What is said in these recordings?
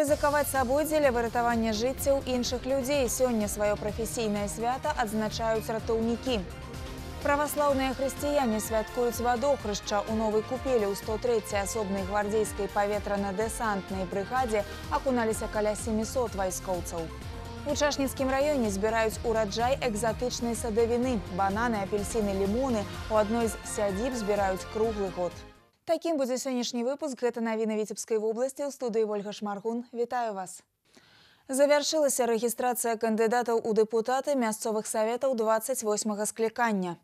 Рызыкаваць сабой дзеля выратавання жыццяў іншых людзей сёння сваё прафесійнае свята адзначаюць ратаўнікі. Праваслаўныя хрысціяне святкуюць вадохрышча ў новай купелі ў 103 асобнай гвардзейскай паветрана-дэсантнай брыгадзе акуналіся каля 700 вайскоўцаў. У чашніцкім раёне збіраюць ураджай экзатычнай садавіны. Бананы, апельсіны, лімоны у адной з сядзіб збіраюць круглы год. Такім будзе сённяшні выпуск гэта навіны віцебскай вобласці ў студыі Вольга Шмаргун. Вітаю вас. Завяршылася рэгістрацыя кандыдатаў у дэпутаты мясцовых саветаў 28 склікання.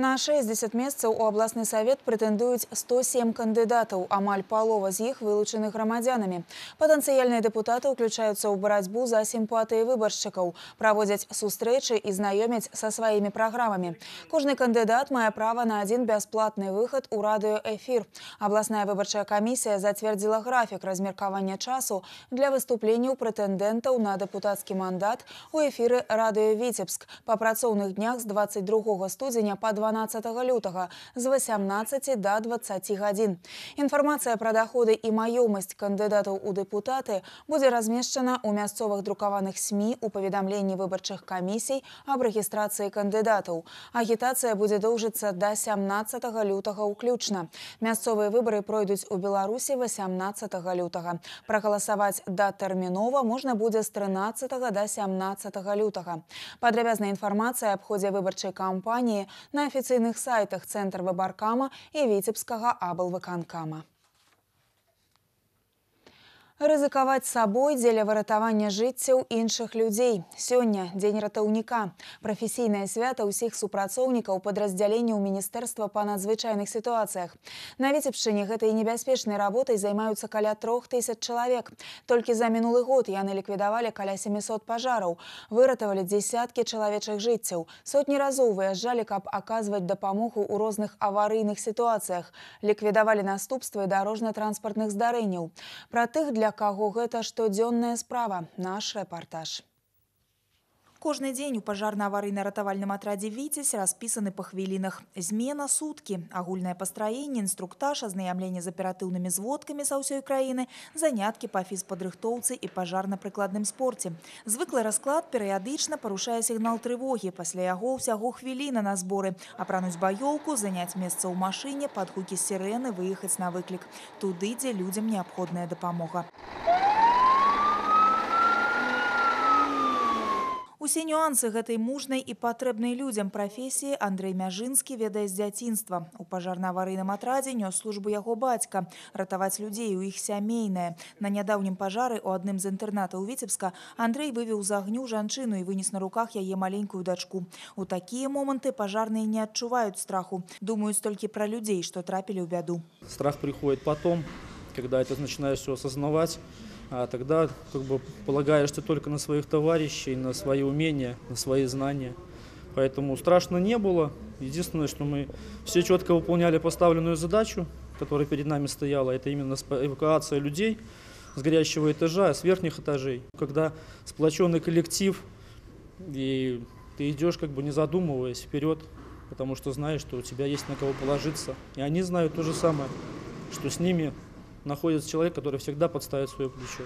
На 60 месцаў у абласны савет прэтэндуюць 107 кандыдатаў. Амаль палова з іх вылучаны грамадзянамі. Патэнцыяльныя дэпутаты ўключаюцца ў барацьбу за сімпатыі выбаршчыкаў, праводзяць сустрэчы і знаёмяць са сваімі праграмамі. Кожны кандыдат мае права на адзін бясплатны выхад у радыёэфір. Абласная выбарчая камісія зацвердзіла графік размеркавання часу для выступленняў прэтэндэнтаў на дэпутацкі мандат у эфіры радыё Віцебск па працоўных днях з 22 студзеня па 12 лютага з 18 до 20 гадзін. Інфармацыя пра даходы і маёмасць кандыдатаў у дэпутаты будзе размешчана ў мясцовых друкаваных СМі у паведамленні выбарчых камісій аб рэгістрацыі кандыдатаў. Агітацыя будзе доўжыцца да 17 лютага ўключна. Мясцовыя выбары пройдуць у Беларусі 18 лютага. Прагаласаваць датэрмінова можна будзе з 13 до 17 лютага. Падрабязная інфармацыя аб ходзе выбарчай кампаніі на афіцыйных сайтах цэнтр выбаркама і віцебскага аблвыканкама. Рызыкаваць сабой дзеля выратавання жыццяў іншых людзей. Сёння дзень ратаўніка. Прафесійнае свята ўсіх супрацоўнікаў падраздзяленняў міністэрства па надзвычайных сітуацыях. На віцебшчыне гэтай небяспечнай работай займаюцца каля трох тысяч чалавек. Толькі за мінулы год яны ліквідавалі каля 700 пажараў, выратавалі дзесяткі чалавечых жыццяў. Сотні разоў выязджалі, каб аказваць дапамогу ў розных аварыйных сітуацыях, ліквідавалі наступствы дарожна-транспартных здарэнняў. Пра тых, для каго гэта штодзённая справа наш рэпартаж. Кожны дзень у пажарна-аварыйна-ратавальным атрадзе віцесь распісаны па хвілінах. Змена суткі, агульнае пастраенне, інструктаж, азнаямленне з аператыўнымі зводкамі са ўсёй краіны, заняткі па фізпадрыхтоўцы і пажарна-прыкладным спорце. Звыклы расклад перыядычна парушае сігнал трывогі. Пасля яго ўсяго хвіліна на зборы. Апрануць баёўку, заняць месца ў машыне, пад гукі сірэны выехаць на выклік. Туды, дзе людзям неабходная дапамога. Усе нюансы гэтай мужнай і патрэбнай людзям прафесіі Андрэй Мяжынскі ведае з дзяцінства. У пажарна-аварыйным атрадзе нёс службу яго бацька. Ратаваць людзей у іх сямейнае. На нядаўнім пажары ў адным з інтэрнатаў Віцебска Андрэй вывеў з агню жанчыну і вынес на руках яе маленькую дачку. У такія моманты пажарныя не адчуваюць страху. Думаюць толькі пра людзей, што трапілі ў бяду. Страх приходит потом, когда это начинаешь все осознавать а тогда как бы полагаешься только на своих товарищей, на свои умения, на свои знания. Поэтому страшно не было. Единственное, что мы все четко выполняли поставленную задачу, которая перед нами стояла, это именно эвакуация людей с горящего этажа, с верхних этажей. Когда сплоченный коллектив, и ты идешь как бы не задумываясь вперед, потому что знаешь, что у тебя есть на кого положиться. И они знают то же самое, что с ними находится человек, который всегда подставит свое плечо.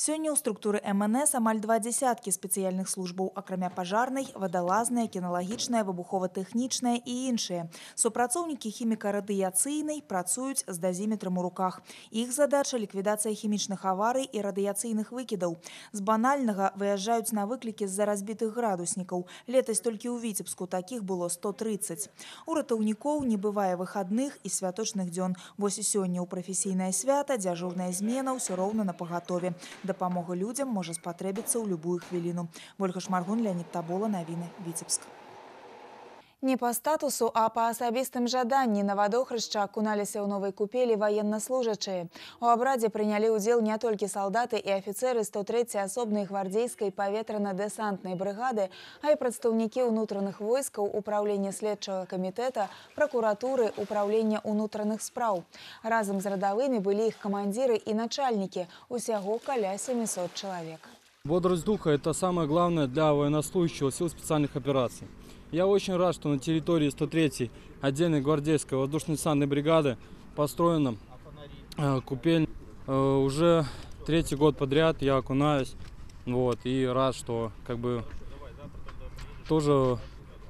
Сёння ў структуры МНС амаль два дзясяткі спецыяльных службаў, акрамя пажарнай, вадалазнай, кіналагічная, выбухова-тэхнічная і іншыя. Супрацоўнікі хіміка-радыяцыйнай працуюць з дазіметрам у руках. Іх задача ліквідацыя хімічных аварый і радыяцыйных выкідаў. З банальнага выязджаюць на выклікі з-за разбітых градуснікаў. Летась толькі ў віцебску такіх было 130. У ратаўнікоў не бывае выхадных і святочных дзён. Вось і сёння ў прафесійнае свята дзяжурная змена ўсё роўна на пагатове. Дапамога людзям можа спатрэбіцца ў любую хвіліну. Вольга Шмаргун, Леонид Табола, навіны, Віцебск. Не па статусу, а па асабістым жаданні на вадохрышча акуналіся ў новай купелі ваеннаслужачыя. У абрадзе прынялі ўдзел не толькі салдаты і афіцеры 103 асобнай гвардзейскай паветрана-дэсантнай брыгады, а і прадстаўнікі ўнутраных войскаў управлення следчага камітэта, пракуратуры, управлення ўнутраных спраў. Разам з радавымі былі іх камандзіры і начальнікі, усяго каля 700 чалавек. Бодрость духа – это самое главное для военнослужащего сил специальных операций. Я очень рад, что на территории 103-й отдельной гвардейской воздушно-десантной бригады построена э, купель. Э, уже третий год подряд я окунаюсь. Вот, и рад, что как бы тоже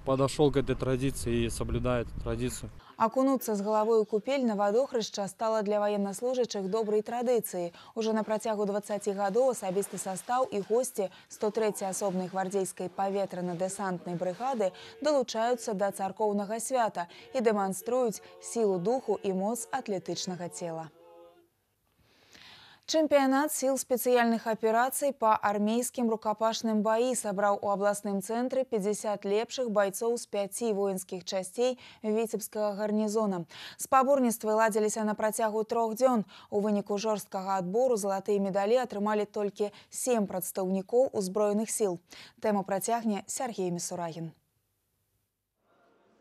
подошел к этой традиции и соблюдает традицию. Акунуцца з галавой у купель на вадохрышча стала для ваеннаслужачых добрай традыцыяй. Уже на працягу 20 гадоў асабісты састаў і госці 103 асобнай гвардзейскай паветрана-дэсантнай брыгады далучаюцца да царкоўнага свята і дэманструюць сілу духу і моц атлетычнага цела. Чэмпіянат сіл спецыяльных аперацый па армейскім рукапашным баі сабраў у абласным цэнтры 50 лепшых байцоў з пяці воінскіх часцей віцебскага гарнізона. Спаборніцтвы ладзіліся на працягу трох дзён. У выніку жорсткага адбору залатыя медалі атрымалі толькі сем прадстаўнікоў узброеных сіл. Тэму працягне Сергей Місурагін.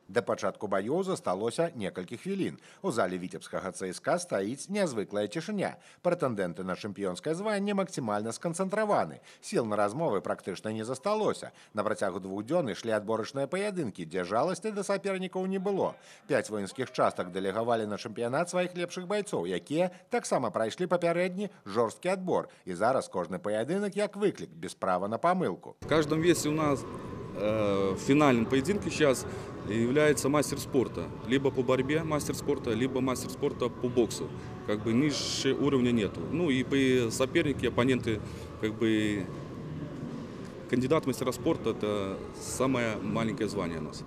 Да пачатку баёў засталося некалькі хвілін. У зале віцебскага ЦСК стаіць нязвыклая цішыня. Прэтэндэнты на чэмпіёнскае званне максімальна сканцэнтраваны. Сіл на размовы практычна не засталося. На працягу двух дзён ішлі адборачныя паядынкі, дзе жаласці да сапернікаў не было. Пяць воінскіх частак дэлегавалі на чэмпіянат сваіх лепшых байцоў, якія таксама прайшлі папярэдні жорсткі адбор. І зараз кожны паядынак як выклік без права на памылку. В каждом весе у нас э, в финальном поединке сейчас является мастер спорта. Либо по борьбе мастер спорта, либо мастер спорта по боксу. Как бы ниже уровня нету. Ну и соперники, оппоненты, как бы кандидат мастера спорта это самое маленькое звание у нас.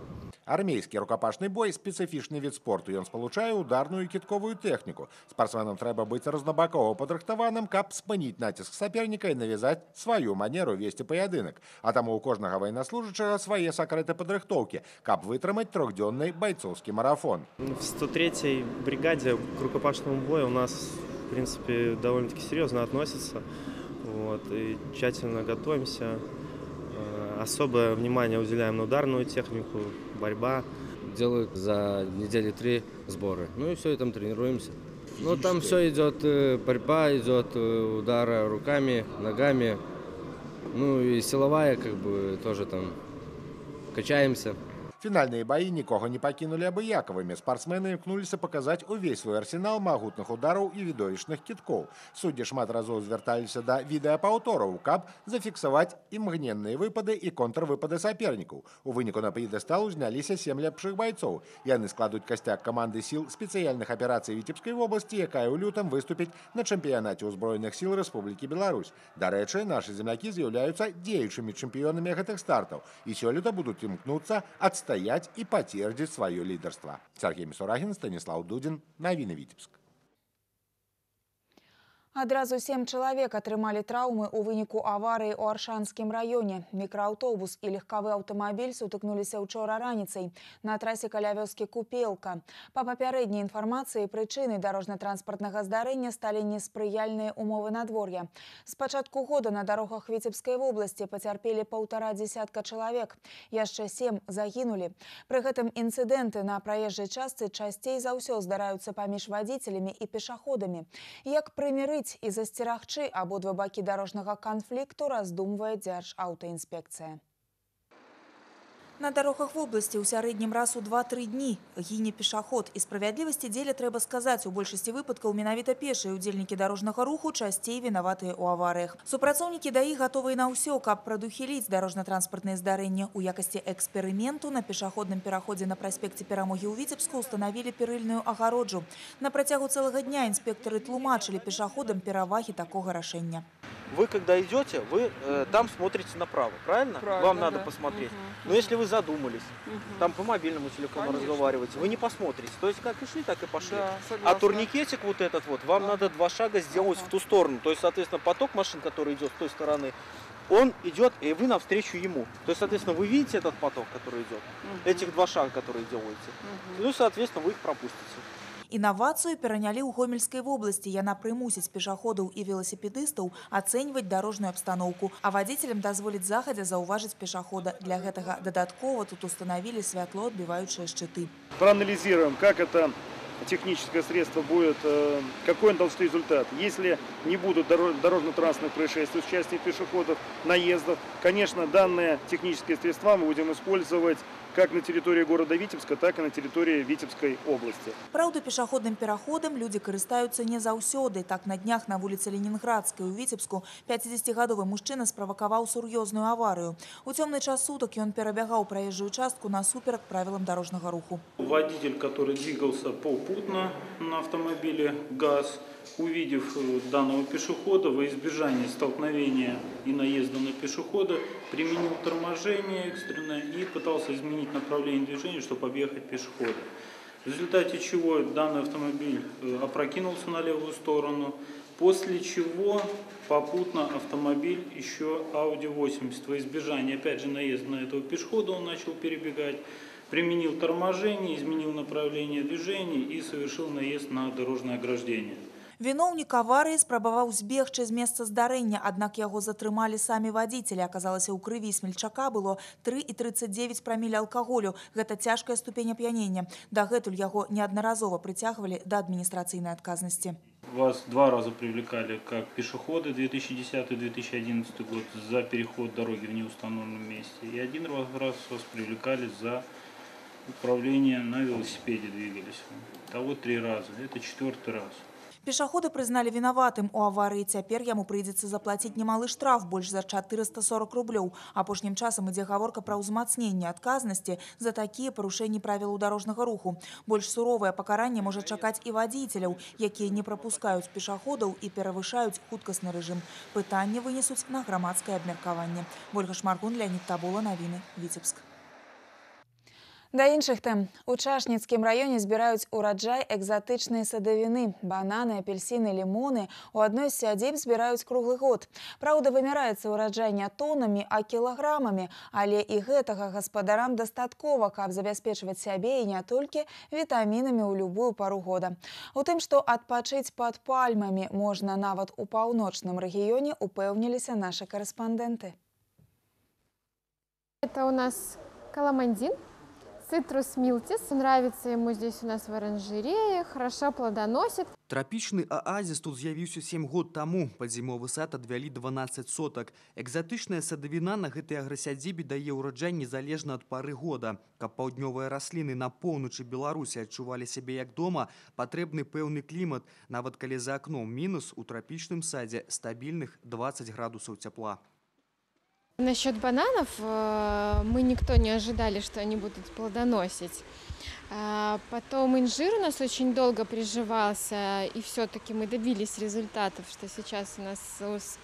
Армейскі рукапашны бой спецыфічны від спорту. Ён спалучае ударную і кітковую тэхніку. Спартсменам трэба быць рознабакова падрыхтаваным, каб спыніць націск саперніка і навязаць сваю манеру весці паядынак. А таму у кожнага вайнаслужачага свае сакрэты падрыхтоўкі, каб вытрымаць трохдзённы байцоўскі марафон. В 103-й бригаде к рукопашному бою у нас, в принципе, довольно-таки серьезно относятся. Вот, и тщательно готовимся. Особое внимание уделяем на ударную технику, борьба. делаю за недели три сборы. Ну и все, и там тренируемся. Ну там все идет, э, борьба идет, э, удары руками, ногами. Ну и силовая, как бы, тоже там качаемся. Фінальныя баі нікога не пакінулі абыякавымі. Спартсмены імкнуліся паказаць увесь свой арсенал магутных удараў і відовішчных кіткоў. Суддзі шмат разоў звярталіся да відэапаўтораў, каб зафіксаваць імгненныя выпады і контрвыпады сапернікаў. У выніку на п'едэстал узняліся сем лепшых байцоў. Яны складуць касцяк каманды сіл спецыяльных аперацый Віцебскай вобласці, якая ў лютым выступіць на чэмпіянаце ўзброеных сіл Рэспублікі Беларусь. Дарэчы, нашы землякі з'яўляюцца дзеючымі чэмпіёнамі гэтых стартаў і сёлета будуць імкнуцца адстаць стаять и подтвердить свое лидерство. Сергей Мисурагин, Станислав Дудин, Новины Витебск. Адразу сем чалавек атрымалі траўмы ў выніку аварыі ў аршанскім раёне. Мікрааўтобус і легкавы аўтамабіль сутыкнуліся ўчора раніцай на трасе каля вёскі купелка. Па папярэдняй інфармацыі прычынай дарожна-транспартнага здарэння сталі неспрыяльныя умовы надвор'я. З пачатку года на дарогах Віцебскай вобласці пацярпелі паўтара дзесятка чалавек. Яшчэ сем загінулі. Пры гэтым інцыдэнты на праезжай частцы часцей за ўсё здараюцца паміж вадзіцелямі і пешаходамі. Як прымірыць Прымірыць і засцерагчы абодва бакі дарожнага канфлікту раздумвае дзяржаўтаінспекцыя. На дарогах вобласці ў сярэднім раз у 2-3 дні гіне пешаход. І справядлівасці дзеля трэба сказаць, у большасці выпадкаў менавіта пешыя удзельнікі дарожнага руху часцей вінаватыя ў аварыях. Супрацоўнікі даі гатовыя на ўсё, каб прадухіліць дарожна-транспартныя здарэнні. У якасці эксперыменту на пешаходным пераходзе на праспекце перамогі ў Віцебску устанавілі перыльную агароджу. На працягу цэлага дня інспектары тлумачылі пешаходам перавагі такога рашэння. Вы когда идете, вы э, там смотрите направо, правильно? Правильно, Вам надо да. посмотреть. Мгм. Но если вы задумались, Мгм. там по мобильному телефону Конечно. разговариваете, вы не посмотрите. То есть как и шли, так и пошли. Да, А турникетик вот этот вот, вам Ага. надо два шага сделать Ага. в ту сторону. То есть, соответственно, поток машин, который идет с той стороны, он идет, и вы навстречу ему. То есть, соответственно, вы видите этот поток, который идет, Мгм. этих два шага, которые делаете. Мгм. Ну, и, соответственно, вы их пропустите. Інавацыю перанялі ў гомельскай вобласці. Яна прымусіць пешаходаў і веласіпедыстаў ацэньваць дарожную абстаноўку, а вадзіцелям дазволіць захадзя заўважыць пешахода. Для гэтага дадаткова тут устанавілі святло адбіваючыя шчыты. проанализируем, как это техническое средство будет, э, какой он даст результат. Если не будут доро- дорожно-транспортных происшествий с участием пешеходов, наездов, конечно, данные технические средства мы будем использовать как на территории города Витебска, так и на территории Витебской области. Праўда, пешаходным пераходам людзі карыстаюцца не заўсёды. Так на днях на вуліцы Ленінградскай у Віцебску 50гадовы мужчына справакаваў сур'ёзную аварыю. У цёмны час сутак ён перабягаў праезжую частку насуперак правілам дарожнага руху. Водитель, который двигался попутно на автомобиле ГАЗ, увидев э, данного пешехода во избежание столкновения и наезда на пешехода, применил торможение экстренное и пытался изменить направление движения, чтобы объехать пешехода. В результате чего данный автомобиль э, опрокинулся на левую сторону, после чего попутно автомобиль еще Audi 80 во избежание опять же наезда на этого пешехода он начал перебегать, применил торможение, изменил направление движения и совершил наезд на дорожное ограждение Віноўнік аварыі спрабаваў збегчы з месца здарэння, аднак яго затрымалі самі вадзіцелі. Аказалася, у крыві смельчака было 3,39 прамілі алкаголю. Гэта цяжкая ступень ап'янення. Дагэтуль яго неаднаразова прыцягвалі да адміністрацыйнай адказнасці. Вас два раза привлекали как пешеходы 2010-2011 год за переход дороги в неустановленном месте. И один раз раз вас привлекали за управление на велосипеде двигались. Того три раза. Это четвертый раз. Пешаходы прызналі вінаватым у аварыі. Цяпер яму прыйдзецца заплаціць немалы штраф больш за 440 рублёў. Апошнім часам ідзе гаворка пра ўзмацненне адказнасці за такія парушэнні правілаў дарожнага руху. Больш суровае пакаранне можа чакаць і вадзіцеляў, якія не прапускаюць пешаходаў і перавышаюць хуткасны рэжым. Пытанне вынесуць на грамадскае абмеркаванне. Ольга Шмаргун, Леонид Табула, навіны, Віцебск. Да іншых тэм. У Чашніцкім раёне збіраюць ураджай экзатычнай садавіны. Бананы, апельсіны, лімоны. У адной з сядзіб збіраюць круглы год. Праўда, вымяраецца ўраджай не тонамі, а кілаграмамі. Але і гэтага гаспадарам дастаткова, каб забяспечваць сябе і не толькі вітамінамі ў любую пару года. У тым, што адпачыць пад пальмамі можна нават у паўночным рэгіёне, упэўніліся нашы карэспандэнты. Это у нас каламандин, цитрус милтис. Нравится ему здесь у нас в оранжерее, хорошо плодоносит. Трапічны аазіс тут з'явіўся 7 год таму. Пад зімовы сад адвялі 12 сотак. Экзатычная садавіна на гэтай аграсядзібе дае ўраджай незалежна ад пары года. Каб паўднёвыя расліны на поўначы Беларусі адчувалі сябе як дома, патрэбны пэўны клімат, нават калі за акном мінус у трапічным садзе стабільных 20 градусаў цяпла. Насчет бананов э, мы никто не ожидали, что они будут плодоносить. А Потом инжир у нас очень долго приживался, и все-таки мы добились результатов, что сейчас у нас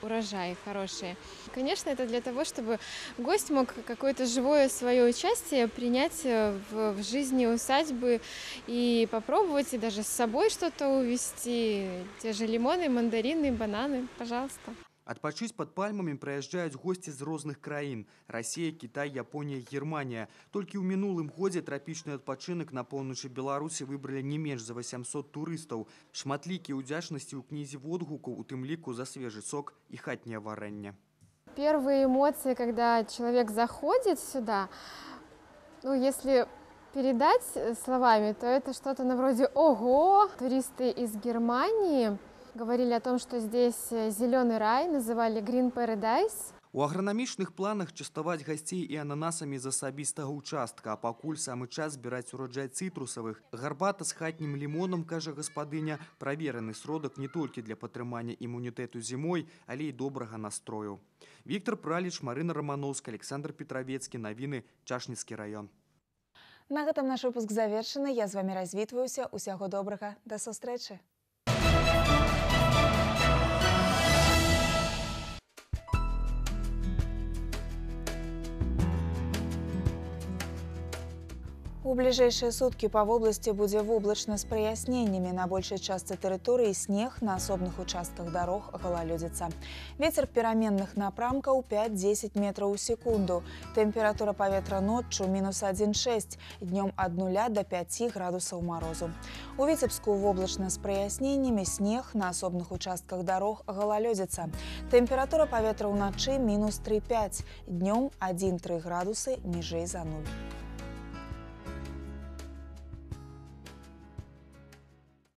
урожаи хорошие. Конечно, это для того, чтобы гость мог какое-то живое свое участие принять э, в, в жизни усадьбы и попробовать, и даже с собой что-то увезти. Те же лимоны, мандарины, бананы, пожалуйста. Адпачыць пад пальмамі прыязджаюць госці з розных краін: Расія, Кітай, Японія, Германія. Толькі ў мінулым годзе трапічны адпачынак на поўначы Беларусі выбралі не менш за 800 турыстаў. Шматлікія ўдзячнасці ў кнізе водгукаў, у тым ліку за свежы сок і хатняе варэнне. Первые эмоции, когда человек заходит сюда, ну, если передать э, словами, то это что-то на вроде «Ого!». Туристы из Германии говорили о том, что здесь зеленый рай, называли Green Paradise. У агранамічных планах частаваць гасцей і ананасамі з асабістага участка, а пакуль самы час збіраць ураджай цытрусавых. Гарбата з хатнім лімонам, кажа гаспадыня, правераны сродак не толькі для падтрымання імунітэту зімой, але і добрага настрою. Віктор Праліч, Марына Рамановска, Александр Петравецкі, навіны Чашніцкі раён. На гэтым наш выпуск завершаны. Я з вамі развітваюся. Усяго добрага. Да сустрэчы. У бліжэйшыя суткі па вобласці будзе воблачна з праясненнямі. На большай частцы тэрыторыі снег, на асобных участках дарог галалёдзіца. Вецер пераменных напрамкаў 5-10 метраў у секунду. Тэмпература паветра ноччу мінус 1,6, днём ад 0 до 5 градусаў марозу. У Віцебску воблачна з праясненнямі снег, на асобных участках дарог галалёдзіца. Тэмпература паветра ўначы мінус 3,5, днём 1-3 градусы ніжэй за 0.